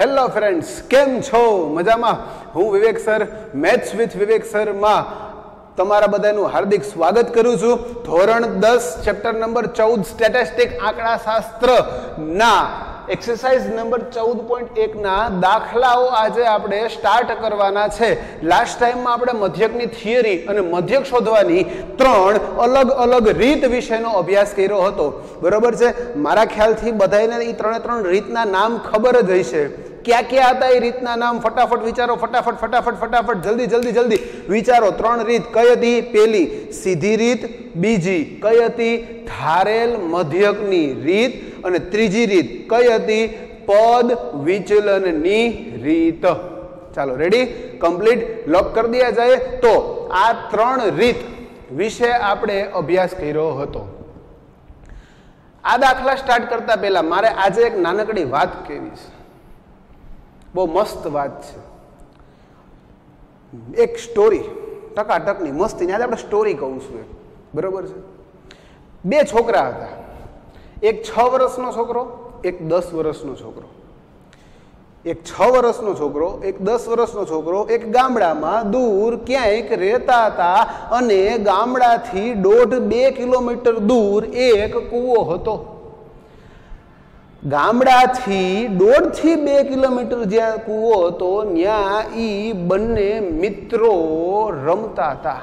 Hello friends, કેમ છો? મજામાં? હું Vivek sir, maths with Vivek સરમાં તમારા બધાનું હાર્દિક સ્વાગત કરું છું. ધોરણ દસ, ચેપ્ટર નંબર ચૌદ, સ્ટેટિસ્ટિક આંકડાશાસ્ત્ર ના. એક્સરસાઇઝ નંબર ચૌદ પોઈન્ટ એકના દાખલાઓ આજે આપણે સ્ટાર્ટ કરવાના છે. લાસ્ટ ટાઈમમાં આપણે મધ્યકની થિયરી અને મધ્યક શોધવાની ત્રણ અલગ અલગ રીત વિશેનો અભ્યાસ કર્યો હતો. બરોબર છે? મારા ખ્યાલથી બધાને એ ત્રણે ત્રણ રીતના નામ ખબર જ હશે. ક્યાં ક્યાં હતા એ રીતના નામ? ફટાફટ વિચારો, ફટાફટ ફટાફટ ફટાફટ, જલ્દી જલ્દી જલ્દી. વિચારો, ત્રણ રીત. કઈ હતી? પેલી, સીધી રીત. બીજી, કઈ હતી? ધારેલ મધ્યકની રીત. અને ત્રીજી રીત, કઈ હતી? પદ વિચલનની રીત. ચાલો રેડી કમ્પ્લીટ લોક કરી દયા જાય. તો આ ત્રણ રીત વિશે આપણે અભ્યાસ કર્યો હતો. આ દાખલા સ્ટાર્ટ કરતા પહેલા મારે આજે એક નાનકડી વાત કહેવી છે. બહુ મસ્ત વાત છે. એક સ્ટોરી ટકાટકની મસ્તીની આજે આપણે સ્ટોરી કહું છું બરોબર છે? બે છોકરા હતા. એક છ વર્ષનો છોકરો, એક દસ વર્ષનો છોકરો. એક છ વર્ષનો છોકરો, એક દસ વર્ષનો છોકરો, એક ગામડામાં દૂર ક્યાંક રહેતા હતા અને ગામડાથી દોઢ બે કિલોમીટર દૂર એક કૂવો હતો. ગામડાથી દોઢથી બે કિલોમીટર જ્યાં કૂવો હતો ત્યાં એ બંને મિત્રો રમતા હતા.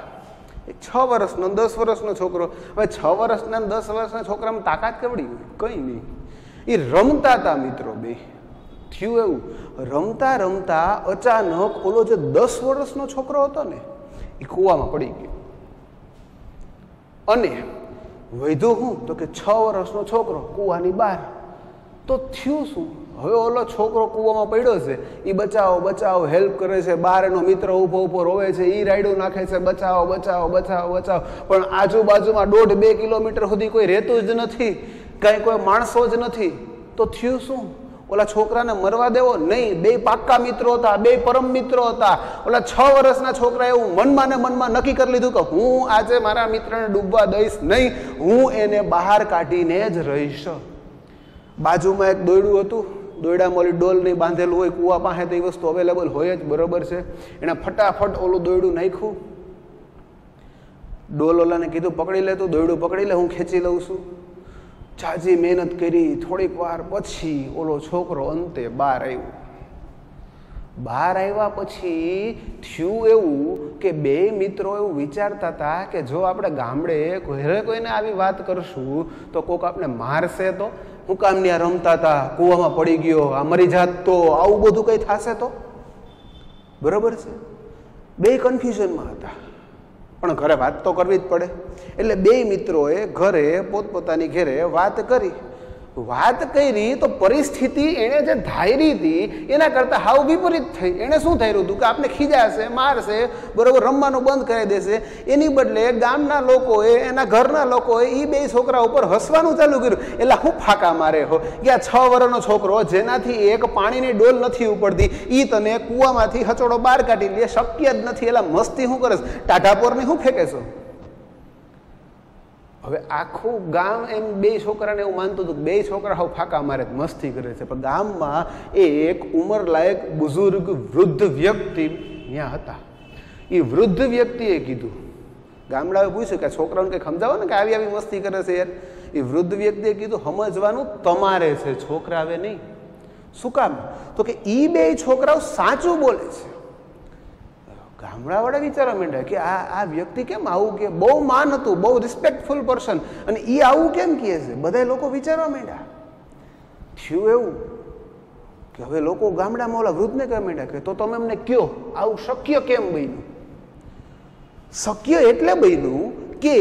છ વર્ષનો, દસ વર્ષનો છોકરો. હવે છ વર્ષના દસ વર્ષના છોકરામાં તાકાત કેવડી? કંઈ નહીં. એ રમતા હતા મિત્રો બે. થયું એવું. રમતા રમતા અચાનક ઓલો જે દસ વર્ષનો છોકરો હતો ને એ કૂવામાં પડી ગયો. અને વૈધું હું તો કે છ વર્ષનો છોકરો કૂવાની બહાર તો થયું શું? હવે ઓલો છોકરો કૂવામાં પડ્યો છે. એ બચાવો બચાવો હેલ્પ કરે છે. બહાર એનો મિત્ર ઊભો ઊભો રોવે છે. એ રાયડું નાખે છે. બચાવો બચાવો બચાવો બચાવો. પણ આજુબાજુમાં દોઢ બે કિલોમીટર સુધી કોઈ રહેતું જ નથી. કાંઈ કોઈ માણસો જ નથી. તો થયું શું? ઓલા છોકરાને મરવા દેવો? નહીં. બે પાક્કા મિત્રો હતા, બે પરમ મિત્રો હતા. ઓલા છ વર્ષના છોકરા એવું મનમાં ને મનમાં નક્કી કરી લીધું કે હું આજે મારા મિત્રને ડૂબવા દઈશ નહીં. હું એને બહાર કાઢીને જ રહીશ. બાજુમાં એક દોયડું હતું. દોયડામાં ડોલ નહીં બાંધેલું હોય, કૂવા પાસે તો એ વસ્તુ અવેલેબલ હોય જ, બરોબર છે. એણે ફટાફટ ઓલું દોયડું નાખ્યું. ડોલ ઓલાને કીધું, પકડી લે તું, દોયડું પકડી લે, હું ખેંચી લઉં છું. ચાજી મહેનત કરી, થોડીક વાર પછી ઓલો છોકરો અંતે બહાર આવ્યો. બહાર આવ્યા પછી થયું એવું કે બે મિત્રો એવું વિચારતા હતા કે જો આપણે ગામડે ઘરે કોઈને આવી વાત કરશું, તો કોક આપણે મારશે તો? હું કામ ત્યાં રમતા હતા કૂવામાં પડી ગયો, આ મરી જાત તો, આવું બધું કંઈ થશે તો? બરોબર છે? બે કન્ફ્યુઝનમાં હતા. પણ ઘરે વાત તો કરવી જ પડે. એટલે બે મિત્રોએ ઘરે, પોતપોતાની ઘેરે વાત કરી. વાત કરી તો પરિસ્થિતિ એણે જે ધારી હતી, એના કરતાં હાવ વિપરીત થઈ. એણે શું થયું હતું કે આપણે ખીજાશે, મારશે, બરાબર, રમવાનું બંધ કરી દેશે. એની બદલે ગામના લોકોએ, એના ઘરના લોકોએ એ બે છોકરા ઉપર હસવાનું ચાલુ કર્યું. એટલે હું ફાંકા મારે હો? કે આ છ વર્ષનો છોકરો જેનાથી એક પાણીની ડોલ નથી ઉપડતી એ તને કૂવામાંથી હચોડો બહાર કાઢી લે, શક્ય જ નથી. એટલે મસ્તી શું કરે ટાઢાપોરને શું ફેંકે છો? હવે આખું ગામ એમ બે છોકરાને એવું માનતું હતું બે છોકરા હવે ફાંકા મારે મસ્તી કરે છે. પણ ગામમાં એક ઉંમરલાયક બુઝુર્ગ વૃદ્ધ વ્યક્તિ ત્યાં હતા. એ વૃદ્ધ વ્યક્તિએ કીધું ગામડાએ પૂછ્યું કે છોકરાઓને કંઈ સમજાવો ને કે આવી આવી મસ્તી કરે છે યાર? એ વૃદ્ધ વ્યક્તિએ કીધું, સમજવાનું તમારે છે, છોકરા આવે નહીં. શું કામ? તો કે એ બે છોકરાઓ સાચું બોલે છે. ગામડાવાળા વિચારવા માંડ્યા કે આ આ વ્યક્તિ કેમ આવું કે બહુ માન હતું, બહુ રિસ્પેક્ટફુલ પર્સન અને એ આવું કેમ કહે છે? બધા લોકો વિચારવા માંડ્યા. થયું એવું કે હવે લોકો ગામડામાં ઓલા વૃદ્ધને કહેવા માંડ્યા કે તો તમે એમને કયો, આવું શક્ય કેમ બન્યું? શક્ય એટલે બન્યું કે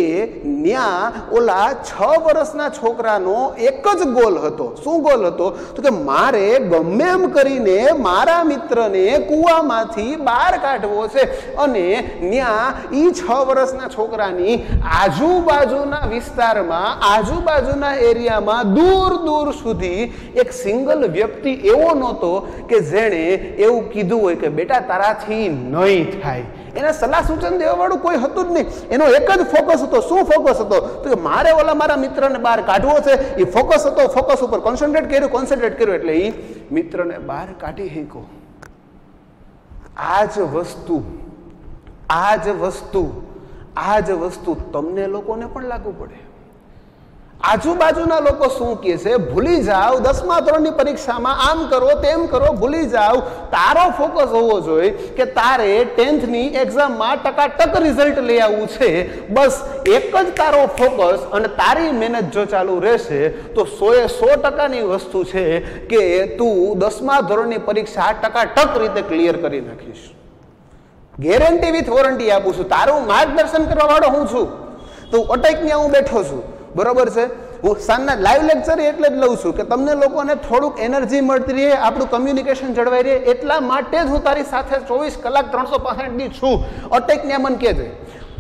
ન્યા ઓલા છ વર્ષના છોકરાનો એક જ ગોલ હતો. શું ગોલ હતો? તો કે મારે ગમે એમ કરીને મારા મિત્રને કૂવામાંથી બહાર કાઢવો છે. અને ન્યા એ છ વર્ષના છોકરાની આજુબાજુના વિસ્તારમાં, આજુબાજુના એરિયામાં દૂર દૂર સુધી એક સિંગલ વ્યક્તિ એવો નહોતો કે જેણે એવું કીધું હોય કે બેટા તારાથી નહીં થાય. એના સલાહ સૂચન દેવાવાળું કોઈ હતું જ નહીં. એનો એક જ ફોકસ હતો. શું ફોકસ હતો? તો કે મારે ઓલા મારા મિત્રને બહાર કાઢવો છે. એ ફોકસ હતો ફોકસ ઉપર કોન્સન્ટ્રેટ કર્યું કોન્સન્ટ્રેટ કર્યું એટલે એ મિત્રને બહાર કાઢી શીખો આ જ વસ્તુ આ જ વસ્તુ આ જ વસ્તુ તમને લોકોને પણ લાગુ પડે. આજુબાજુના લોકો શું કહે છે? ભૂલી જાઓ, દસમા ધોરણની પરીક્ષામાં આમ કરો, તેમ કરો, ભૂલી જાઓ. તારો ફોકસ હોવો જોઈએ કે તારે ટેન્થની એક્ઝામમાં ટકાટક રિઝલ્ટ લઈ આવવું છે. બસ એક જ તારો ફોકસ અને તારી મહેનત જો ચાલુ રહેશે, તો સોએ સો ટકાની વસ્તુ છે કે તું દસમા ધોરણની પરીક્ષા ટકાટક રીતે ક્લિયર કરી નાખીશ. ગેરંટી વિથ વોરંટી આપું છું. તારું માર્ગદર્શન કરવા વાળો હું છું. તું અટકને હું બેઠો છું. બરોબર છે? હું સાંજના લાઈવ લેક્ચર એટલે જ લઉં છું કે તમને લોકોને થોડુંક એનર્જી મળતી રહે, આપણું કમ્યુનિકેશન જળવાઈ રહે. એટલા માટે જ હું તારી સાથે ચોવીસ કલાક ત્રણસો પાસઠ છું. અટેક અટેકને મન કહેજે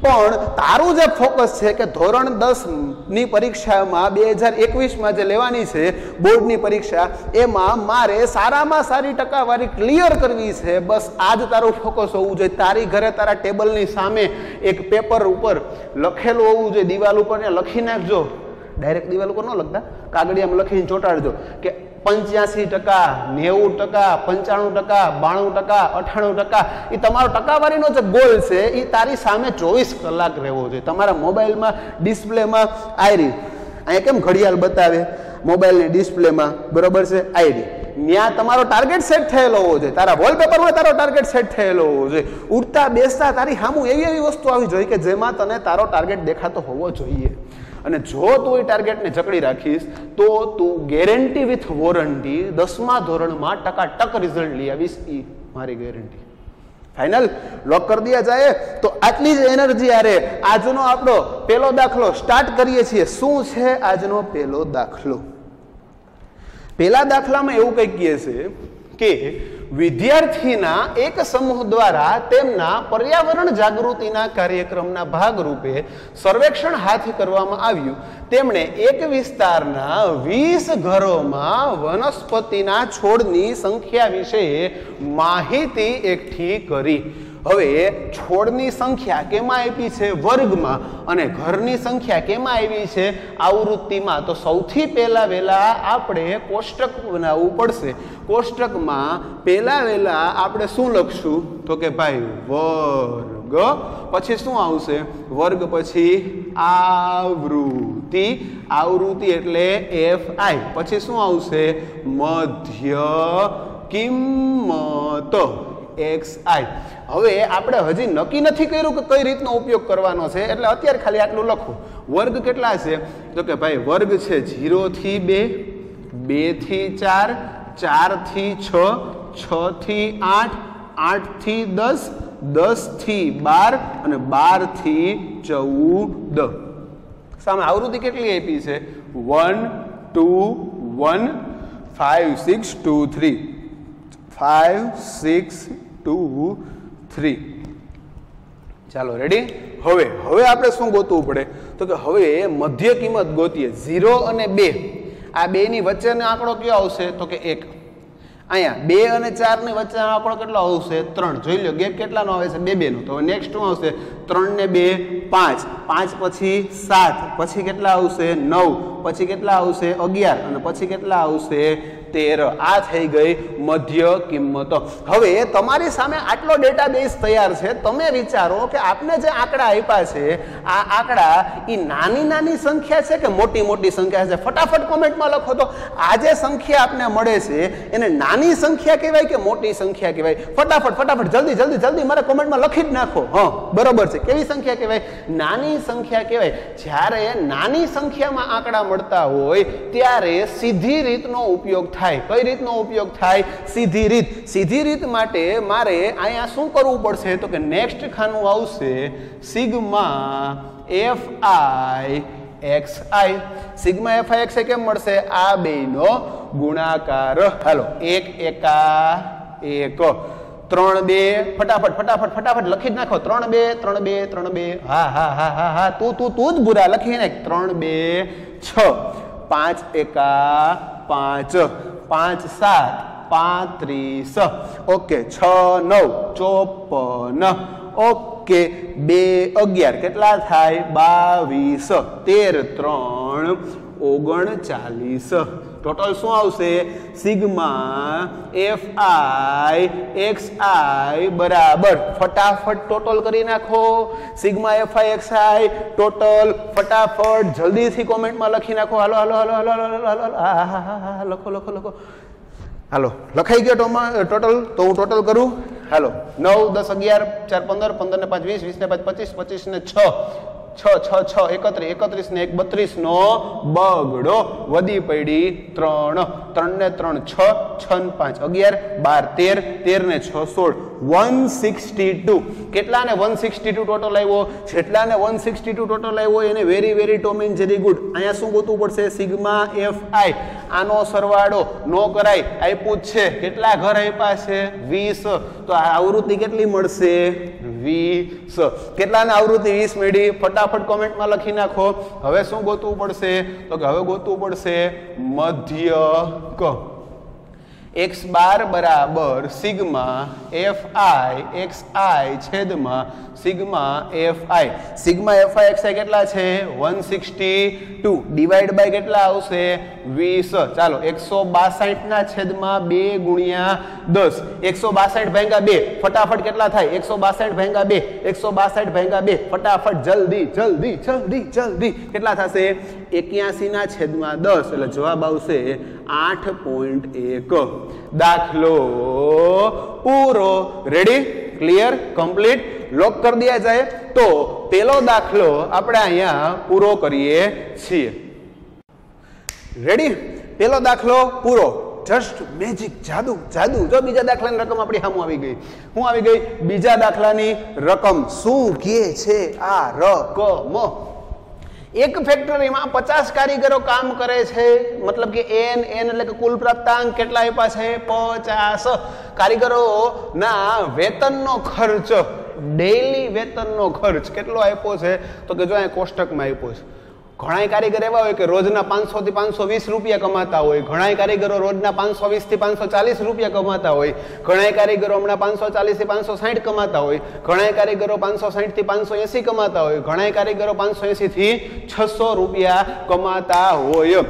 પણ તારું જે ફોકસ છે કે ધોરણ દસની પરીક્ષામાં બે હજાર એકવીસમાં જે લેવાની છે, બોર્ડની પરીક્ષા, એમાં મારે સારામાં સારી ટકાવારી ક્લિયર કરવી છે. બસ આ જ તારું ફોકસ હોવું જોઈએ. તારી ઘરે તારા ટેબલની સામે એક પેપર ઉપર લખેલું હોવું જોઈએ. દિવાલ ઉપર ને લખી નાખજો. ડાયરેક્ટ દિવાલ ઉપર ન લખતા. કાગળિયામાં લખીને ચોંટાડજો કે પંચ્યાસી ટકા, નેવું ટકા, પંચાણું ટકા, બાણું ટકા, અઠાણું ટકા એ તમારો ટકાવારીનો જે ગોલ છે એ તારી સામે ચોવીસ કલાક રહેવો જોઈએ. તમારા મોબાઈલમાં, ડિસ્પ્લેમાં આયરી અહીંયા કેમ ઘડિયાળ બતાવે? મોબાઈલની ડિસ્પ્લેમાં, બરોબર છે? આયરી ત્યાં તમારો ટાર્ગેટ સેટ થયેલો હોવો જોઈએ. તારા વોલપેપરમાં તારો ટાર્ગેટ સેટ થયેલો હોવો જોઈએ. ઉડતા બેસતા તારી સામું એવી એવી વસ્તુ આવી જોઈએ કે જેમાં તને તારો ટાર્ગેટ દેખાતો હોવો જોઈએ. અને જો તું એ ટાર્ગેટને જકડી રાખીશ, તો તું ગેરંટી વિથ વોરંટી દસમા ધોરણમાં ટકા ટક રિઝલ્ટ લઈ આવીશ એ મારી ગેરંટી ફાઇનલ લોક કરી દયા જાય તો આટલી જ એનર્જી આરે આજનો આપણો પહેલો દાખલો સ્ટાર્ટ કરીએ છીએ. શું છે આજનો પહેલો દાખલો? પહેલા દાખલામાં એવું કંઈક કહે છે કે વિદ્યાર્થીના એક સમૂહ દ્વારા તેમના પર્યાવરણ જાગૃતિના કાર્યક્રમના ભાગરૂપે સર્વેક્ષણ હાથ કરવામાં આવ્યું. તેમણે એક વિસ્તારના વીસ ઘરોમાં વનસ્પતિના છોડની સંખ્યા વિશે માહિતી એકઠી કરી. હવે છોડની સંખ્યા કેમાં આપી છે વર્ગમાં? અને ઘરની સંખ્યા કેમાં આવી છે? આવૃત્તિમાં તો સૌથી પહેલા વહેલા આપણે કોષ્ટક બનાવવું પડશે. કોષ્ટકમાં પહેલા વહેલા આપણે શું લખશું? તો કે ભાઈ વર્ગ. પછી શું આવશે? વર્ગ પછી આવૃત્તિ. આવૃત્તિ એટલે એફ આઈ. પછી શું આવશે? મધ્ય કિંમત. એક્સ આઈ હવે આપણે હજી નક્કી નથી કર્યું કે કઈ રીતનો ઉપયોગ કરવાનો છે, એટલે અત્યારે ખાલી આટલું લખું. વર્ગ કેટલા છે? તો કે ભાઈ, વર્ગ છે જીરો થી બે બેથી ચાર ચારથી છ છ થી આઠ આઠથી દસ દસથી બાર અને બારથી ચૌદ. સામે આવૃત્તિ કેટલી આપી છે? One, two, one five six, two, three. Five six two three ચાલો રેડી હવે હવે આપણે શું ગોતવું પડે? તો કે હવે મધ્ય કિંમત ગોતીએ ઝીરો અને બે. આ બેની વચ્ચેનો આંકડો કયો આવશે? તો કે એક. અહીંયા, બે અને ચારની વચ્ચેનો આંકડો કેટલો આવશે? ત્રણ. જોઈ લો, ગેપ કેટલાનો આવે છે? બે બેનો. તો નેક્સ્ટ શું આવશે? ત્રણ ને બે, પાંચ. પાંચ પછી સાત. પછી કેટલા આવશે? નવ. પછી કેટલા આવશે? અગિયાર. અને પછી કેટલા આવશે? તેર આ થઈ ગઈ મધ્ય કિંમતો. હવે તમારી સામે આટલો ડેટાબેઝ તૈયાર છે, તમે વિચારો કે આપને જે આંકડા આપ્યા છે, આ આંકડા એ નાની નાની સંખ્યા છે કે મોટી મોટી સંખ્યા છે? ફટાફટ કોમેન્ટમાં લખો તો. આ જે સંખ્યા આપને મળે છે, એને નાની સંખ્યા કહેવાય કે મોટી સંખ્યા કહેવાય? ફટાફટ ફટાફટ, જલ્દી જલ્દી જલ્દી મારે કોમેન્ટમાં લખી જ નાખો. હા, બરોબર છે. કેવી સંખ્યા કહેવાય? નાની સંખ્યા કહેવાય. જ્યારે નાની સંખ્યામાં આંકડા મળતા હોય, ત્યારે સીધી રીતનો ઉપયોગ થાય થાય? કઈ રીતનો ઉપયોગ થાય? સીધી રીત. સીધી રીત માટે મારે અહીંયા શું કરવું પડશે? તો કે નેક્સ્ટ ખાનું આવશે sigma F I X I. Sigma F I X કેમ મળશે? આ બેનો ગુણાકાર. હાલો, એક, એકા, એક. ત્રણ, બે, ફટાફટ ફટાફટ ફટાફટ લખી જ નાખો. ત્રણ, બે ત્રણ બે ત્રણ, બે. હા હા હા હા હા. તું તું તું જ બુરા લખી નાખ ત્રણ, બે, છ. પાંચ, એકા, પાંચ. પાંચ સાત, પાંત્રીસ. ઓકે, છ, નવ, ચોપન. ઓકે, બે, અગિયાર. કેટલા થાય? બાવીસ. તેર, ત્રણ, ઓગણચાલીસ. ટોટલ શું આવશે? Sigma F I X I બરાબર. ફટાફટ ટોટલ કરી નાખો. Sigma F I, X I total ફટાફટ. જલ્દીથી કોમેન્ટમાં લખી નાખો. હાલો હાલો હાલો હાલો હાલો હાલો હાલો. લખો લખો લખો. હાલો, લખાઈ ગયો ટોટલ? તો હું ટોટલ કરું? હાલો, નવ, દસ, અગિયાર, ચાર, પંદર પંદર ને પાંચ, વીસ વીસ ને પાંચ, પચીસ પચીસ ને છ. છ છ છ એકત્રીસ એકત્રીસ ને એક બત્રીસ નો બગડો. વધી પડી ત્રણ. ત્રણ ને ત્રણ, છ છ ને પાંચ. અગિયાર, બાર, તેર. તેર ને છ, સોળ. વન સિક્સટી ટુ કેટલા ને વન સિક્સટી ટુ ટોટલ આવ્યો? જેટલા ને વન સિક્સટી ટુ ટોટલ આવ્યો, એને વેરી વેરી ટોમિન જેરી ગુડ અહીંયા શું ગોતવું પડશે? Sigma F I. આનો સરવાળો નો કરાય, આપ્યું છે. કેટલા ઘર આપ્યા છે? વીસ. તો આ આવૃત્તિ કેટલી મળશે? વીસ. કેટલાને આવૃત્તિ વીસ મળી? ફટાફટ કોમેન્ટમાં લખી નાખો. હવે શું ગોતવું પડશે? તો કે હવે ગોતવું પડશે મધ્યક. એક્સ બાર બરાબર sigma F I, X I છેદમાં sigma F I. Sigma F I X I કેટલા છે? One sixty two divide by કેટલા આવશે? વીસ. ચાલો એકસો બાસઠ ના છેદમાં બે ગુણ્યા દસ. એકસો બાસઠ ભાંગા બે, ફટાફટ કેટલા થાય? એકસો બાસઠ ભાંગા બે એકસો બાસઠ ભાંગા બે, ફટાફટ જલ્દી જલ્દી જલ્દી જલ્દી. કેટલા થશે? એક્યાસી ના છેદમાં દસ. એટલે જવાબ આવશે આઠ પોઈન્ટ એક. દાખલો. પૂરો. રેડી ક્લિયર કમ્પ્લીટ લોક કરી દે જાય તો પેલો દાખલો આપણે અહીંયા પૂરો કરીએ છીએ. રેડી પેલો દાખલો પૂરો. જસ્ટ મેજિક જાદુ જાદુ. જો બીજા દાખલાની રકમ આપણી સામું આવી ગઈ. હું આવી ગઈ બીજા દાખલાની રકમ. શું કે છે આ રકમ? એક ફેક્ટરીમાં પચાસ કારીગરો કામ કરે છે. મતલબ કે એન એન એટલે કે કુલ પ્રાપ્તાંક કેટલા આપ્યા છે? પચાસ. કારીગરોના વેતનનો ખર્ચ. ડેઈલી વેતનનો ખર્ચ કેટલો આપ્યો છે? તો કે જો અહીંયા કોષ્ટકમાં આપ્યો છે. ઘણા કારીગર એવા હોય કે રોજના પાંચસો થી પાંચસો વીસ રૂપિયા કમાતા હોય ઘણા કારીગરો રોજના પાંચસો વીસથી પાંચસો ચાલીસ રૂપિયા કમાતા હોય ઘણા કારીગરો હમણાં પાંચસો ચાલીસથી પાંચસો સાઠ કમાતા હોય ઘણા કારીગરો પાંચસો સાઠથી પાંચસો એસી કમાતા હોય ઘણા કારીગરો પાંચસો એસી થી છસો રૂપિયા કમાતા હોય.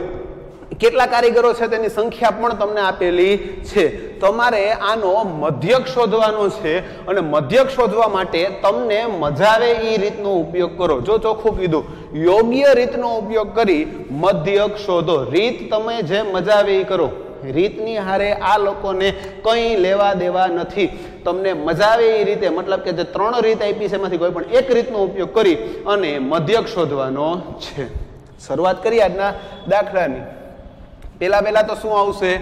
કેટલા કારીગરો છે તેની સંખ્યા પણ તમને આપેલી છે. તમારે આનો મધ્યક શોધવાનો છે અને મધ્યક શોધવા માટે તમને મજા આવે એ રીતનો ઉપયોગ કરો. જો ચોખ્ખું કીધું, યોગ્ય રીતનો ઉપયોગ કરી મધ્યક શોધો. રીત તમે જે મજા આવે એ કરો. રીતની હારે આ લોકોને કંઈ લેવા દેવા નથી. તમને મજા આવે એ રીતે, મતલબ કે જે ત્રણ રીત આપી છે એમાંથી કોઈ પણ એક રીતનો ઉપયોગ કરી અને મધ્યક શોધવાનો છે. શરૂઆત કરી આજના દાખલાની. પેલા પેલા તો શું આવશે?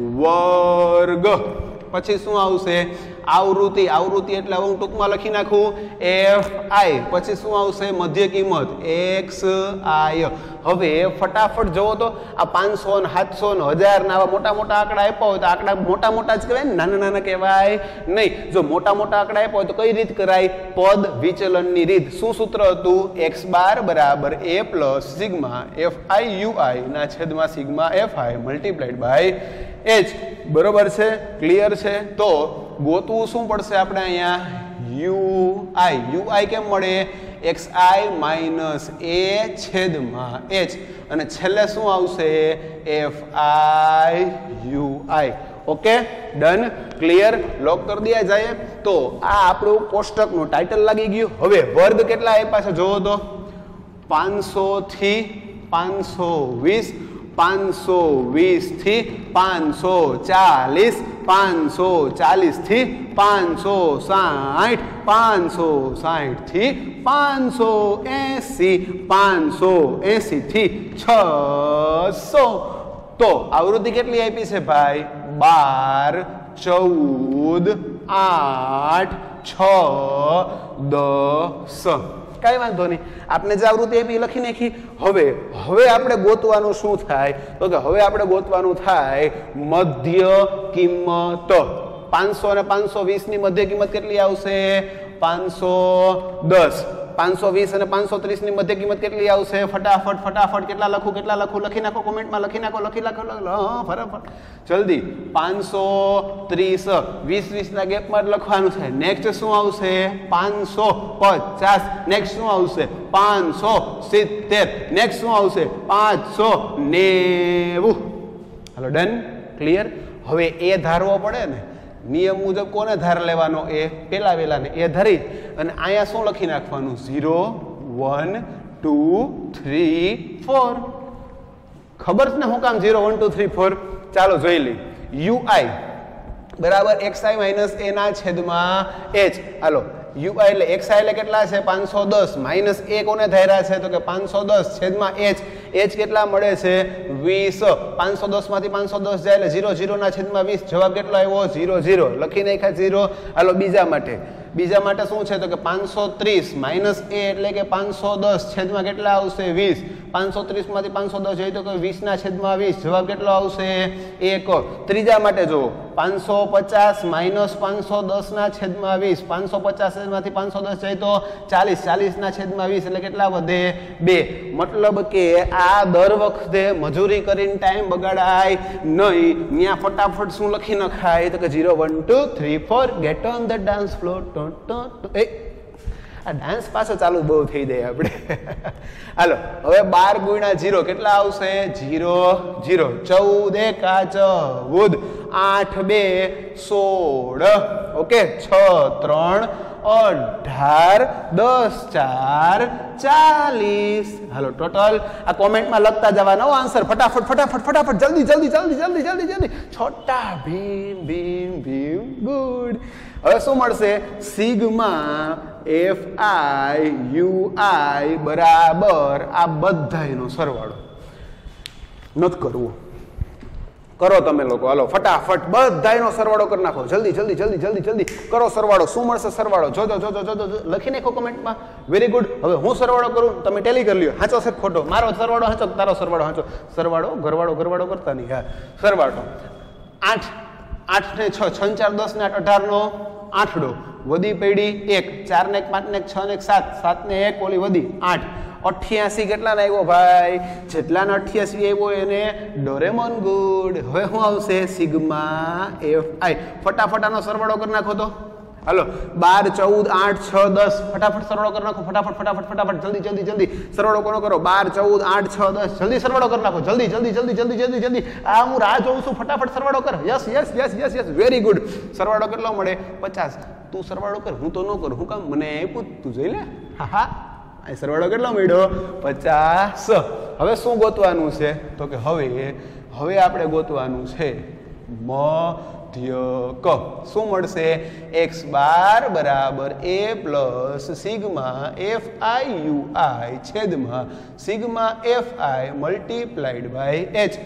વર્ગ. પછી શું આવશે? આવૃત્તિ આવૃત્તિ એટલે હું ટૂંકમાં લખી નાખું એફ આઈ પછી શું આવશે? મધ્ય કિંમત. એક્સ આઈ હવે ફટાફટ જુઓ તો આ પાંચસો ને સાતસો ને હજાર ના આવા મોટા મોટા આંકડા આપ્યા હોય તો આંકડા મોટા મોટા જ કહેવાય નાના નાના કહેવાય નહીં. જો મોટા મોટા આંકડા આપ્યા હોય તો કઈ રીત કરાય? પદ વિચલનની રીત. શું સૂત્ર હતું? એક્સ બાર બરાબર A plus sigma F I U I ના છેદમાં sigma F I multiplied by H બરોબર છે? ક્લિયર છે? તો ગોતવું શું પડશે આપણે અહીંયા? You I. યુ આઈ કેમ મળે? એક્સ આઈ માઇનસ એ છેદમાં એચ. અને છેલ્લે શું આવશે? F I U I. Okay? Done? Clear? Lock કરી દયા જાય તો આ આપણું કોષ્ટકનું ટાઇટલ લાગી ગયું. હવે વર્ગ કેટલા આપ્યા છે? જોવો તો. પાંચસો થી પાંચસો વીસ. પાંચસો વીસથી પાંચસો ચાલીસ. પાંચસો ચાલીસથી પાંચસો સાઠ પાંચસો સાઠથી પાંચસો એસી પાંચસો એસી થી છસો. તો આવૃત્તિ કેટલી આપી છે ભાઈ? બાર, ચૌદ, આઠ, છ, દસ. કઈ વાંધો નહીં. આપણે જે આવૃત્તિ આપી લખી નાખી. હવે હવે આપણે ગોતવાનું શું થાય? તો કે હવે આપણે ગોતવાનું થાય મધ્ય કિંમત. પાંચસો અને પાંચસો વીસની મધ્ય કિંમત કેટલી આવશે? પાંચસો દસ. પાંચસો વીસ અને પાંચસો ત્રીસની મધ્ય કિંમત કેટલી આવશે? ફટાફટ ફટાફટ, કેટલા લખું કેટલા લખું? લખી નાખો કોમેન્ટમાં, લખી નાખો લખી નાખો. ફટાફટ. જલ્દી. પાંચસો ત્રીસ, વીસ વીસના ગેપમાં જ લખવાનું છે. નેક્સ્ટ શું આવશે? પાંચસો પચાસ. નેક્સ્ટ શું આવશે? પાંચસો સિત્તેર. નેક્સ્ટ શું આવશે? પાંચસો નેવું. હાલો ડન ક્લિયર હવે એ ધારવો પડે ને. નિયમ મુજબ કોને ધાર લેવાનો? એ પેલા વેલાને. એ ધરી. અને અહીંયા શું લખી નાખવાનું? Zero, one, two, three, four. ખબર છે ને હું કામ zero, one, two, three, four? ચાલો જોઈ લઈ યુઆઈ બરાબર? એક્સ આઈ માઇનસ એના છેદમાં એચ. હાલો. યુઆઈ એટલે એક્સ આઈ એટલે કેટલા છે? પાંચસો દસ. માઇનસ એ કોને ધાર્યા છે, તો કે પાંચસો દસ છેદમાં એચ. એચ કેટલા મળે છે? વીસ. પાંચસો દસમાંથી પાંચસો દસ જાય એટલે ઝીરો ઝીરોના છેદમાં વીસ. જવાબ કેટલો આવ્યો? Zero zero. લખી નાખ્યા ઝીરો. હાલો બીજા માટે. બીજા માટે શું છે તો કે પાંચસો ત્રીસ માઇનસ એ એટલે કે પાંચસો દસ છેદમાં કેટલા આવશે વીસ? પાંચસો ત્રીસમાંથી પાંચસો દસ જોઈએ તો કે વીસના છેદમાં વીસ. જવાબ કેટલો આવશે? એક. ત્રીજા માટે જુઓ. પાંચસો પચાસ માઇનસ પાંચસો દસના છેદમાં વીસ. પાંચસો પચાસમાંથી પાંચસો દસ જાય તો ચાલીસ. ચાલીસના છેદમાં વીસ એટલે કેટલા વધે? બે. મતલબ કે આ દર વખતે મજૂરી કરીને ટાઈમ બગાડાય નહીં. ત્યાં ફટાફટ શું લખી નખાય? તો કે zero one two three four get on the dance floor એ, આ ડાન્સ પાસે ચાલુ બહુ થઈ જાય આપણે. હાલો, હવે બાર ગુણ્યા જીરો કેટલા આવશે? Zero zero. ચૌદ એકા ચૌદ આઠ બે સોળ. ઓકે, છ, ત્રણ, અઢાર, દસ, ચાર, ચાલીસ. હાલો, ટોટલ આ કોમેન્ટમાં લખતા જવાના આન્સર ફટાફટ ફટાફટ ફટાફટ. જલ્દી જલ્દી જલ્દી જલ્દી જલ્દી જલ્દી. છોટા ભીમ ભીમ ભીમ, ગુડ. હવે શું મળશે? Sigma F I U I બરાબર આ બધાયનો સરવાળો. નથી કરવું. કરો તમે લોકો, હાલો, ફટાફટ બધાયનો સરવાળો કરી નાખો. જલ્દી જલ્દી જલ્દી જલ્દી જલ્દી. કરો સરવાળો. શું મળશે સરવાળો? જોજો જોજો જોજો લખી નાખો કમેન્ટમાં. વેરી ગુડ હવે હું સરવાળો કરું? તમે ટેલી કરી લ્યો. હાચો છે ખોટો? મારો સરવાળો હાચો તારો સરવાળો હાચો? સરવાળો, ઘરવાળો ઘરવાળો કરતા નહીં. હા. સરવાળો. આઠ આઠ ને છ છ ચાર, દસ ને આઠ, અઢાર નો આઠડો. વધી પૈડી એક ચાર ને એક પાંચ ને છ ને એક, સાત સાત ને એક, ઓલી વધી આઠ. અઠ્યાસી કેટલાને આવ્યો ભાઈ? જેટલાને અઠ્યાસી આવ્યો એને ડોરેમોન ગુડ. હવે શું આવશે સિગ્મા એફ આઈ. ફટાફટ આનો સરવાળો કરી નાખો તો. હાલો, બાર, ચૌદ, આઠ, છ, દસ, ફટાફટ સરવાળો કરી નાખો, ફટાફટ ફટાફટ ફટાફટ, જલ્દી જલ્દી જલ્દી સરવાળો કોનો કરો? બાર, ચૌદ, આઠ, છ, દસ, જલ્દી સરવાળો કરી નાખો, જલ્દી જલ્દી જલ્દી જલ્દી જલ્દી જલ્દી. આ હું રાહ જોઉં છું, ફટાફટ સરવાળો કર. Yes yes yes yes yes very good સરવાળો કેટલો મળે? પચાસ. તું સરવાળો કર, હું તો ન કરું. હું કામ મને આપ્યું તું, જોઈ લે. હા હા. આ સરવાળો કેટલો મળ્યો? પચાસ. હવે શું ગોતવાનું છે? તો કે હવે હવે આપણે ગોતવાનું છે. મધ્યક શું મળશે? એક્સ બાર બરાબર A plus sigma F I U I છેદમાં sigma F I multiplied by H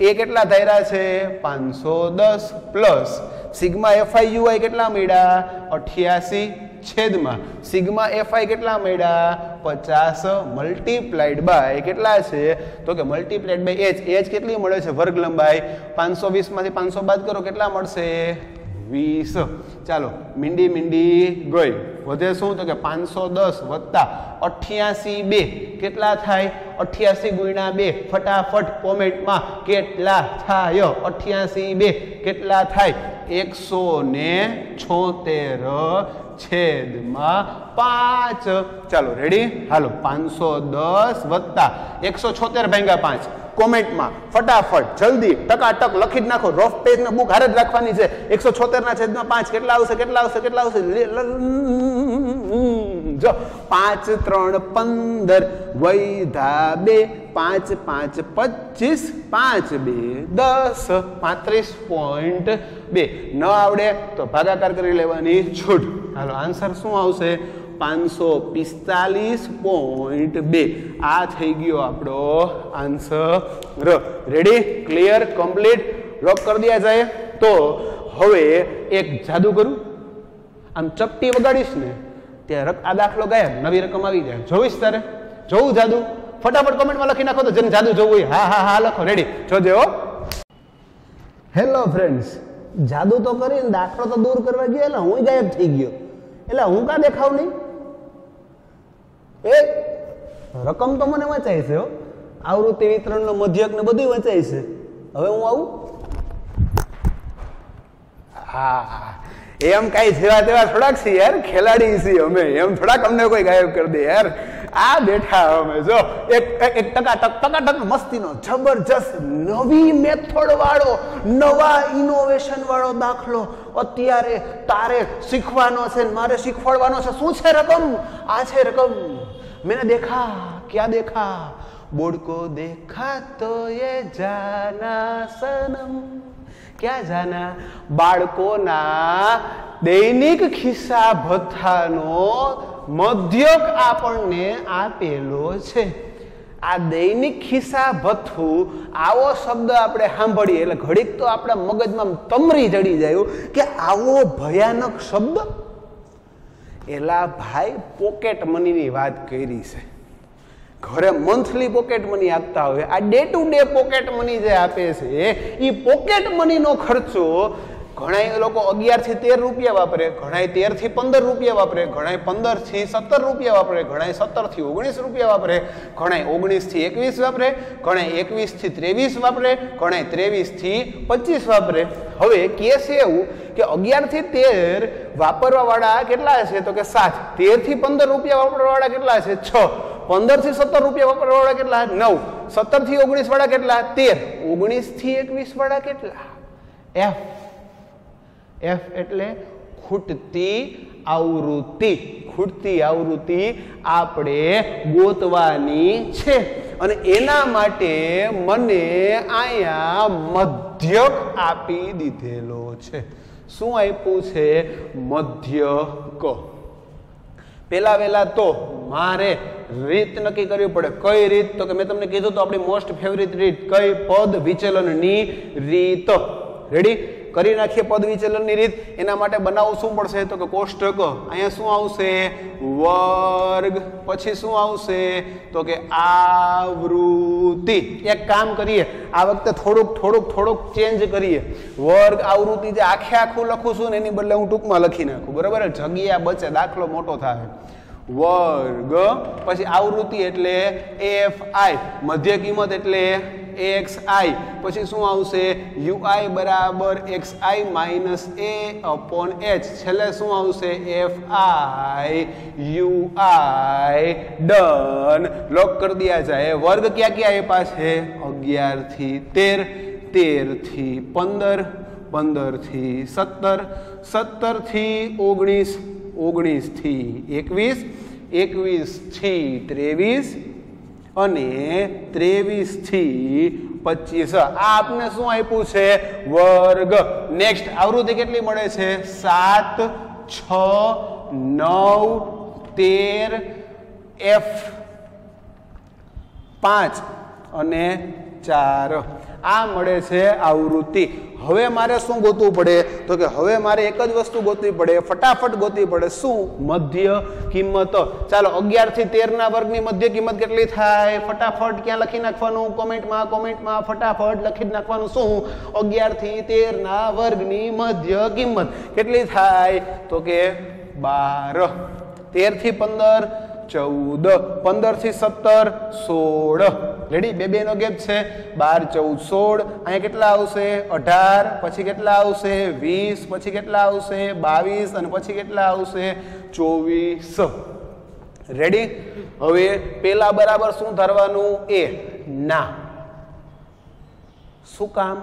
A કેટલા ધાર્યા છે? પાંચસો દસ પ્લસ સિગ્મા એફઆઈ યુઆઈ કેટલા મળ્યા? અઠ્યાસી છેદમાં સિગ્મા એફઆઈ કેટલા મળ્યા? પચાસ મલ્ટીપ્લાઈડ બાય કેટલા છે? તો કે મલ્ટીપ્લાઈડ બાય એચ એચ કેટલી મળે છે? વર્ગ લંબાઈ પાંચસો વીસમાંથી પાંચસો બાદ કરો, કેટલા મળશે? વીસ. ચાલો, મીંડી મીંડી ગઈ. વધે શું? તો કે પાંચસો દસ વત્તા અઠ્યાસી બે. કેટલા થાય? અઠ્યાસી ગુણ્યા બે. ફટાફટ કોમેન્ટમાં કેટલા થાય? અઠ્યાસી બે. કેટલા થાય? એકસો ને છોતેર. છેદમાં પાંચ ચાલો રેડી હાલો પાંચસો દસ વત્તા એકસો છોતેર ભાગ્યા પાંચ કોમેન્ટમાં ફટાફટ જલ્દી ટકાટક લખી જ નાખો રફ પેજ ને બુક હારે જ રાખવાની છે એકસો છોતેર ના છેદમાં પાંચ કેટલા આવશે કેટલા આવશે કેટલા આવશે જો પાંચ ત્રણ પંદર, વૈધા બે, પાંચ પાંચ પચીસ, પાંચ બે, દસ, પાંત્રીસ પોઈન્ટ બે. ન આવડે તો ભાગાકાર કરી લેવાની છૂટ. હાલો, આન્સર શું આવશે? પાંચસો પિસ્તાલીસ પોઈન્ટ બે. આ થઈ ગયો આપણો answer. Ready clear complete lock કરી દયા જાય તો હવે એક જાદુ આમ ચપટી વગાડીશ ને ત્યાં આ દાખલો ગાયબ. નવી રકમ આવી જાય. જોઈશ તારે? જોવું જાદુ? ફટાફટ કોમેન્ટમાં લખી નાખો તો જેને જાદુ જોવું હોય, હા હા હા, લખો. રેડી જોજે હો. હેલો ફ્રેન્ડ્સ જાદુ તો કરીને દાખલો તો દૂર કરવા ગયો, એટલે હું ગાયબ થઈ ગયો. એટલે હું કા દેખાવ નહીં? એ, રકમ તો મને વંચાય છે, હો. આવૃત્તિ વિતરણનો મધ્યક ને બધું વંચાય છે. હવે હું આવું? હા. એમ કઈ સેવા તેવા થોડાક છે યાર, ખેલાડી છીએ અમે. એમ થોડાક અમને કોઈ ગાયબ કરી દે યાર. આ બેઠા અમે, જો. એક એક ટકા ટક ટકા ટક મસ્તીનો, જબરજસ્ત નવી મેથડ વાળો, નવા ઇનોવેશન વાળો દાખલો. અત્યારે તારે શીખવાનો છે ને મારે શીખવાડવાનો છે. શું છે રકમ? આ છે રકમ. મેને દેખા, ક્યાં દેખા? બોડકો દેખા તો એ જાના સનમ ક્યાં જાના? બાળકોના દૈનિક ખિસ્સા ભથ્થાનો મધ્યક આપણને આપેલો છે. આ દૈનિક ખિસ્સા ભથ્થું, આવો શબ્દ આપણે સાંભળીએ, એટલે ઘડીક તો આપણા મગજમાં તમરી ચડી જાય કે આવો ભયાનક શબ્દ? એલા ભાઈ પોકેટ મનીની વાત કરી છે. ઘરે મંથલી પોકેટ મની આપતા હોય, આ day to day pocket money જે આપે છે એ પોકેટ મનીનો ખર્ચો ઘણા લોકો અગિયારથી તેર રૂપિયા વાપરે ઘણા તેરથી પંદર રૂપિયા વાપરે ઘણા પંદરથી સત્તર રૂપિયા વાપરે ઘણા સત્તરથી ઓગણીસ રૂપિયા વાપરે ઘણા ઓગણીસથી એકવીસ વાપરે ઘણા એકવીસથી ત્રેવીસ વાપરે ઘણા ત્રેવીસથી પચીસ વાપરે. હવે કેસ એવું કે અગિયારથી તેર વાપરવા વાળા કેટલા છે તો કે સાત. તેરથી પંદર રૂપિયા વાપરવા વાળા કેટલા છે છ. પંદરથી સત્તર રૂપિયા વાપરવા વાળા કેટલા? નવ. સત્તરથી ઓગણીસ વાળા કેટલા? તેર. ઓગણીસથી એકવીસ વાળા કેટલા? એફ. એફ એટલે ખૂટતી આવૃત્તિ. ખૂટતી આવૃત્તિ આપણે ગોતવાની છે. અને એના માટે મને અહીંયા મધ્યક આપી દીધેલો છે. શું આપ્યું છે? મધ્યક. પેલા વેલા તો મારે રીત નક્કી કરવી પડે. કઈ રીત? તો કે મેં તમને કીધું તો આપણી મોસ્ટ ફેવરિટ રીત કઈ? પદ વિચલનની રીત. રેડી કરી નાખીએ પદ વિચલનની રીત. એના માટે બનાવવું શું પડશે? તો કે કોષ્ટક. અહીંયા શું આવશે? વર્ગ. પછી શું આવશે? તો કે આવૃત્તિ. એક કામ કરીએ. આ વખતે થોડુંક થોડુંક થોડુંક ચેન્જ કરીએ. વર્ગ, આવૃત્તિ જે આખે આખું લખું છું ને એની બદલે હું ટૂંકમાં લખી નાખું. બરાબર? જગ્યા બચે, દાખલો મોટો થાય. વર્ગ. પછી આવૃત્તિ એટલે એફ આઈ મધ્ય કિંમત એટલે એક્સ આઈ પછી શું આવશે? યુઆઈ બરાબર X I minus A upon H. છેલ્લે શું આવશે? F I U I done. Lock કરી દિયા જાય વર્ગ ક્યાં ક્યાં આપ્યા છે? અગિયારથી તેર તેરથી પંદર પંદરથી સત્તર સત્તરથી ઓગણીસ ઓગણીસથી એકવીસ એકવીસથી ત્રેવીસ અને ત્રેવીસથી પચીસ. આ આપને શું આપ્યું છે? વર્ગ. નેક્સ્ટ આવૃત્તિ કેટલી મળે છે? સાત, છ, નવ, તેર, એફ, પાંચ અને ચાર. આ મળે છે આવૃત્તિ હવે મારે શું ગોતવું પડે? તો કે હવે મારે એક જ વસ્તુ ગોતવી પડે, ફટાફટ ગોતવી પડે. શું? મધ્ય કિંમત. ચાલો, અગિયારથી તેર ના વર્ગની મધ્ય કિંમત કેટલી થાય? ફટાફટ ક્યાં લખી નાખવાનું? કોમેન્ટમાં કોમેન્ટમાં ફટાફટ લખી નાખવાનું. શું? અગિયારથી તેર ના વર્ગની મધ્ય કિંમત કેટલી થાય? તો કે બાર. તેરથી પંદર, ચૌદ. પંદરથી સત્તર, સોળ. રેડી બે બે નો ગેપ છે. બાર, ચૌદ, સોળ. અહીંયા કેટલા આવશે? અઢાર. પછી કેટલા આવશે? વીસ. પછી કેટલા આવશે? બાવીસ. અને પછી કેટલા આવશે? ચોવીસ. રેડી હવે પેલા બરાબર શું ધરવાનું? એ. ના. શું કામ?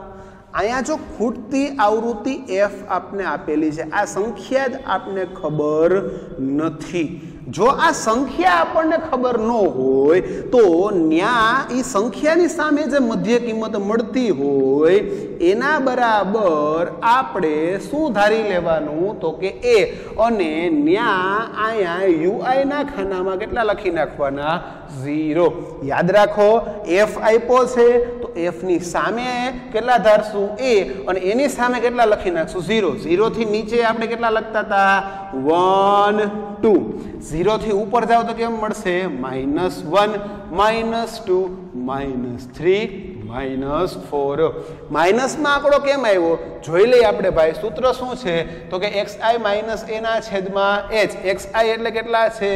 અહીંયા જો ખૂટતી આવૃત્તિ એફ આપને આપેલી છે. આ સંખ્યા જ આપને ખબર નથી. જો આ સંખ્યા આપણને ખબર ન હોય, તો ન્યા એ સંખ્યાની સામે જે મધ્ય કિંમત મળતી હોય, એના બરાબર આપણે શું ધારી લેવાનું? તો કે એ. અને ન્યા અહીંયા યુઆઈ ના ખાનામાં કેટલા લખી નાખવાના? ઝીરો. યાદ રાખો, એફ આપ્યો છે, તો એફની સામે કેટલા ધારશું? એ. અને એની સામે કેટલા લખી નાખશું? ઝીરો. ઝીરોથી નીચે આપણે કેટલા લખતા હતા? One, two. ઝીરો થી ઉપર જાઓ તો કેમ મળશે? Minus one minus two minus three. Minus four. માઇનસમાં આંકડો કેમ આવ્યો? જોઈ લઈએ આપણે ભાઈ, સૂત્ર શું છે? તો કે એક્સ આઈ માઇનસ એના છેદમાં એચ. એક્સ આઈ એટલે કેટલા છે?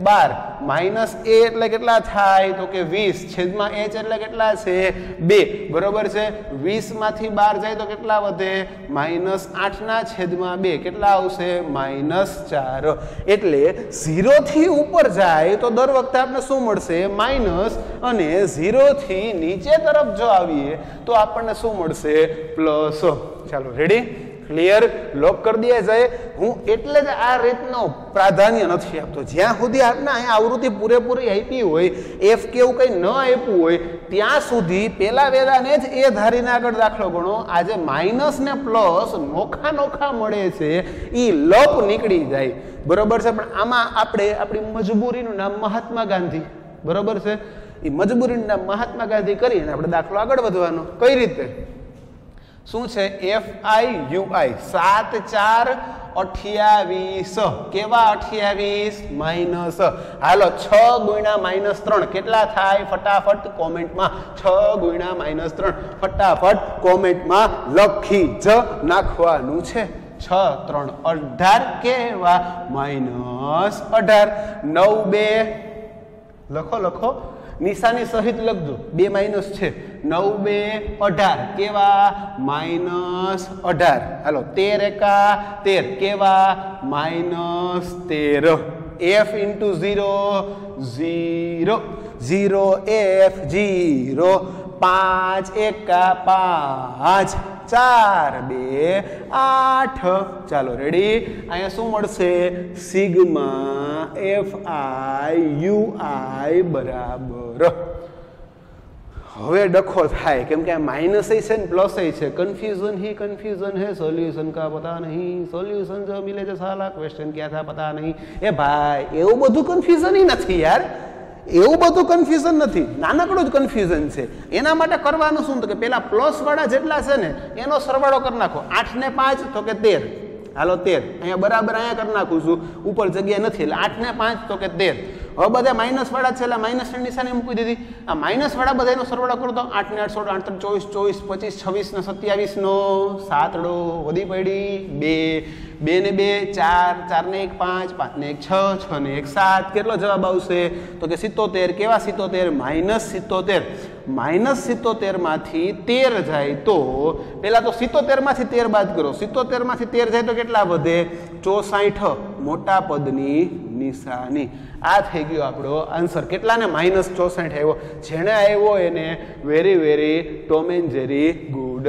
બાર. માઇનસ એ એટલે કેટલા થાય? તો કે વીસ. છેદમાં એચ એટલે કેટલા છે? બે. બરોબર છે? વીસમાંથી બાર જાય તો કેટલા વધે? માઇનસ આઠના છેદમાં બે. કેટલા આવશે? માઇનસ ચાર. એટલે ઝીરોથી ઉપર જાય તો દર વખતે આપણે શું મળશે? માઇનસ અને ઝીરોથી નીચે તરફ જો આવીએ તો આપણને શું મળશે? પ્લસ ચાલો રેડી ક્લિયર લોક કરી દે જાય હું એટલે જ આ રીતનો પ્રાધાન્ય નથી આપતો. જ્યાં સુધી આપના અહીંયા આવૃત્તિ પૂરેપૂરી આપી હોય એફ કે એવું કંઈ ન આપ્યું હોય, ત્યાં સુધી પેલા વેલાને જ એ ધારીને આગળ દાખલો ગણો. આજે માઇનસ ને પ્લસ નોખા નોખા મળે છે. એ લપ નીકળી જાય. બરોબર છે? પણ આમાં આપણે આપણી મજબૂરીનું નામ મહાત્મા ગાંધી. બરોબર છે? એ મજબૂરીના મહાત્મા ગાંધી કરીને આપણે દાખલો આગળ વધવાનો. કઈ રીતે? શું છે? એફ આઈ યુ આઈ સાત ચાર અઠ્યાવીસ. કેવા અઠ્યાવીસ? માઇનસ હાલો, છ ગુણ્યા માઇનસ ત્રણ. કેટલા થાય? ફટાફટ કોમેન્ટમાં છ ગુણ્યા માઇનસ ત્રણ. ફટાફટ કોમેન્ટમાં લખી જ નાખવાનું છે. છ, ત્રણ, અઢાર. કેવા? માઇનસ અઢાર. નવ, બે. લખો લખો. નિશાની સહિત લખજો. બે માઇનસ છે. નવ બે અઢાર. કેવા? માઇનસ અઢાર. હાલો, તેર એકા તેર. કેવા? માઇનસ તેર. F into zero zero zero F zero પાંચ એકા પાંચ. ચાર, બે, આઠ. ચાલો રેડી અહીંયા શું મળશે? Sigma F I U I બરાબર. હવે ડખો થાય, કેમ કે આ માઇનસ છે ને પ્લસ એ છે. કન્ફ્યુઝન હી કન્ફ્યુઝન હે સોલ્યુશન કા પતા નહીં. સોલ્યુશન જો મિલે છે સાલા ક્વેશ્ચન ક્યાં થાય પતા નહીં. એ ભાઈ, એવું બધું કન્ફ્યુઝન નથી યાર. એવું બધું કન્ફ્યુઝન નથી. નાનકડું જ કન્ફ્યુઝન છે. એના માટે કરવાનું શું? તો કે પેલા પ્લસવાળા જેટલા છે ને, એનો સરવાળો કરી નાખો. આઠ ને પાંચ, તો કે તેર. હાલો, તેર. અહીંયા બરાબર અહીંયા કરી નાખું છું. ઉપર જગ્યા નથી, એટલે આઠ ને પાંચ, તો કે તેર. હવે બધા માઇનસ વાળા છે, એટલે માઇનસની નિશાની મૂકી દીધી. આ માઇનસ વાળા બધા એનો સરવાળો કરો તો આઠ ને આઠ સોળ, આઠ ચોવીસ ચોવીસ, પચીસ, છવ્વીસ ને સત્યાવીસ નો સાતડો વધી પડી. બે બે ને બે, ચાર ચાર ને એક પાંચ પાંચ ને એક છ છ ને એક સાત. કેટલો જવાબ આવશે? તો કે સિત્તોતેર. કેવા સિત્તોતેર? માઇનસ સિત્તોતેર. માઇનસ સિત્તોતેરમાંથી તેર જાય તો, પહેલાં તો સિત્તોતેરમાંથી તેર બાદ કરો. સિત્તોતેરમાંથી તેર જાય તો કેટલા વધે? ચોસાઠ. મોટા પદની નિશાની. આ થઈ ગયો આપણો આન્સર કેટલાને માઇનસ ચોસઠ આવ્યો? જેણે આવ્યો એને very very Tom and Jerry good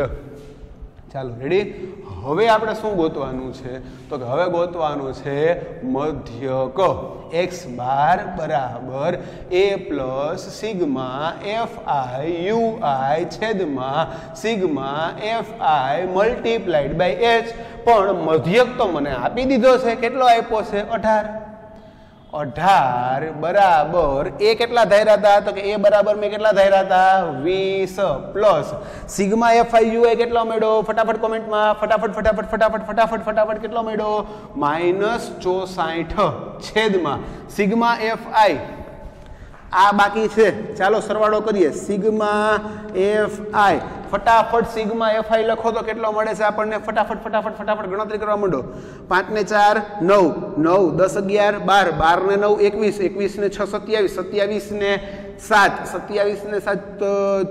ચાલો રેડી હવે આપણે શું ગોતવાનું છે? તો કે હવે ગોતવાનું છે મધ્યક એક્સ બાર બરાબર A plus sigma F I U I છેદમાં sigma F I multiplied by H પણ મધ્યક તો મને આપી દીધો છે. કેટલો આપ્યો છે? અઢાર. અઢાર બરાબર. એ કેટલા ધાર્યા હતા? તો કે એ બરાબર મેં કેટલા ધાર્યા હતા? વીસ plus. Sigma F I U કેટલો મળ્યો? ફટાફટ કોમેન્ટમાં. ફટાફટ ફટાફટ ફટાફટ ફટાફટ ફટાફટ કેટલો મળ્યો? માઇનસ ચોસાઠ છેદમાં. સિગ્મા એફ આઈ આ બાકી છે. ચાલો સરવાળો કરીએ. સિગ્મા એફ આઈ ફટાફટ સિગ્મા એફ આઈ લખો તો કેટલો મળે છે આપણને? ફટાફટ ફટાફટ ફટાફટ ગણતરી કરવા માંડો. પાંચ ને ચાર, નવ. નવ, દસ અગિયાર, બાર. બાર ને નવ, એકવીસ. એકવીસ ને છ, સત્યાવીસ. સત્યાવીસ ને સાત. સત્યાવીસ ને સાત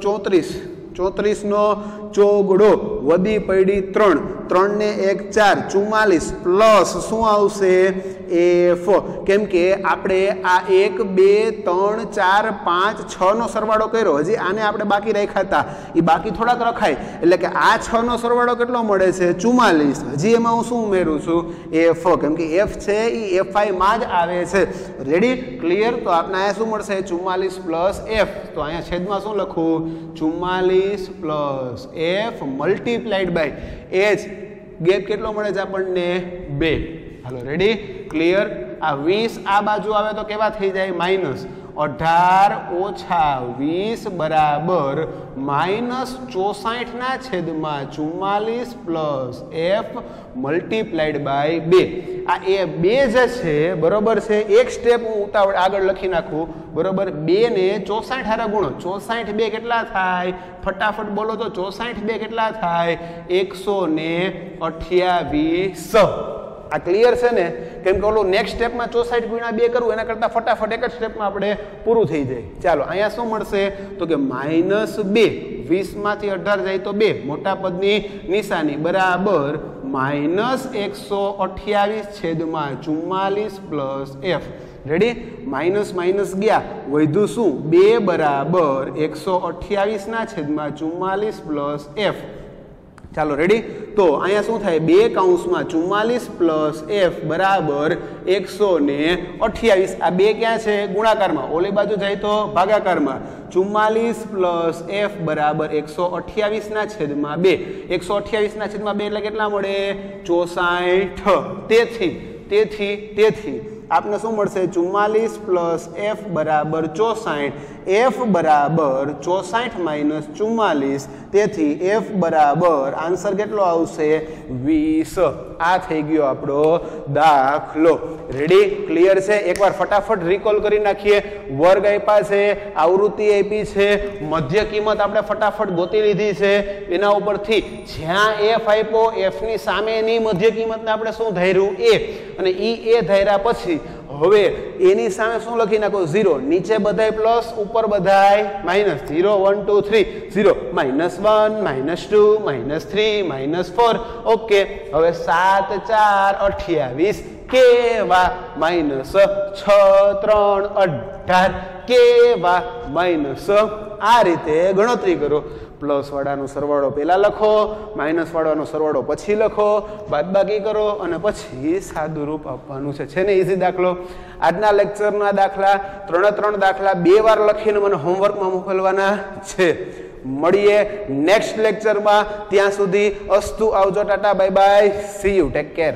ચોત્રીસ. ચોત્રીસ નો ચોગડો. વધી પડી ત્રણ. ત્રણ ને એક, ચાર. ચુમ્માલીસ. પ્લસ શું આવશે? એફ કેમ કે આપણે આ એક, બે, ત્રણ, ચાર, પાંચ, છ નો સરવાળો કર્યો. હજી આને આપણે બાકી રાખ્યા હતા. એ બાકી થોડાક રખાય. એટલે કે આ છ નો સરવાળો કેટલો મળે છે? ચુમ્માલીસ. હજી એમાં હું શું ઉમેરું છું? એફ કેમ કે એફ છે એ એફ આઈમાં જ આવે છે. રેડી ક્લિયર તો આપણે અહીંયા શું મળશે? ચુમ્માલીસ પ્લસ એફ તો અહીંયા છેદમાં શું લખું? ચુમ્માલીસ plus F multiplied by H gap કેટલો મળે છે આપણને? બે. હાલો રેડી ક્લિયર આ વીસ આ બાજુ આવે તો કેવા થઈ જાય? માઇનસ. અઢાર ઓછા વીસ બરાબર માઇનસ ચોસાઠના છેદમાં ચુમ્માલીસ પ્લસ એફ મલ્ટીપ્લાઈડ બાય બે. આ એ બે જે છે, બરોબર છે? એક સ્ટેપ હું ઉતાવળ આગળ લખી નાખું. બરોબર? બે ને ચોસાઠ હારા ગુણો. ચોસાઠ બે કેટલા થાય? ફટાફટ બોલો તો ચોસાઠ બે કેટલા થાય? એકસો ને અઠ્યાવીસ. આ ક્લિયર છે ને? કેમ કે ઓલું નેક્સ્ટ સ્ટેપમાં ચોસાઠ ગુણ્યા બે કરવું, એના કરતાં ફટાફટ એક જ સ્ટેપમાં આપણે પૂરું થઈ જાય. ચાલો, અહીંયા શું મળશે? તો કે માઇનસ બે વીસમાંથી અઢાર જાય તો બે, મોટા પદની નિશાની, બરાબર માઇનસ એકસો અઠ્યાવીસ છેદમાં ચુમ્માલીસ plus F ready minus minus ગયા. વધ્યું શું? બે બરાબર એકસો અઠ્યાવીસના છેદમાં ચુમ્માલીસ પ્લસ એફ ચાલો રેડી તો અહીંયા શું થાય? બે કાઉન્સમાં ચુમ્માલીસ પ્લસ એફ બરાબર એકસો ને અઠ્યાવીસ. આ બે ક્યાં છે? ગુણાકારમાં. ઓલી બાજુ જાય તો ભાગાકારમાં. ચુમ્માલીસ પ્લસ એફ બરાબર એકસો અઠ્યાવીસના છેદમાં બે. એકસો અઠ્યાવીસના છેદમાં બે એટલે કેટલા મળે? ચોસાઠ. તેથી તેથી તેથી. આપને શું મળશે? ચુમ્માલીસ પ્લસ એફ બરાબર ચોસાઠ. એફ બરાબર ચોસાઠ માઇનસ ચુમ્માલીસ. તેથી એફ બરાબર આન્સર કેટલો આવશે? વીસ. આ થઈ ગયો આપણો દાખલો. રેડી ક્લિયર છે? એકવાર ફટાફટ રિકોલ કરી નાખીએ. વર્ગ આપ્યા છે, આવૃત્તિ આપી છે, મધ્ય કિંમત આપણે ફટાફટ ગોતી લીધી છે. એના ઉપરથી જ્યાં એફ આપ્યો એફની સામેની મધ્ય કિંમતને આપણે શું ધાર્યું? એ અને ઈ એ ધાર્યા પછી હવે એની સામે શું લખી નાખો? ઝીરો. નીચે બધાય પ્લસ, ઉપર બધાય minus. Zero, one, two, three. Zero. Minus one, minus two, minus three, minus four. Okay. હવે સાત, ચાર, અઠ્યાવીસ. કેવા? માઇનસ છ, ત્રણ, અઢાર. કેવા? માઇનસ આ રીતે ગણતરી કરો. પ્લસ વાળાનો સરવાળો પહેલા લખો, માઇનસ વાળાનો સરવાળો પછી લખો, બાદબાકી કરો અને પછી સાદું રૂપ આપવાનું છે. છે ને ઇઝી દાખલો? આજના લેક્ચરના દાખલા, ત્રણે ત્રણ દાખલા, બે વાર લખીને મને હોમવર્કમાં મોકલવાના છે. મળીએ નેક્સ્ટ લેક્ચરમાં ત્યાં સુધી અસ્તુ આવજો, tata bye bye see you take care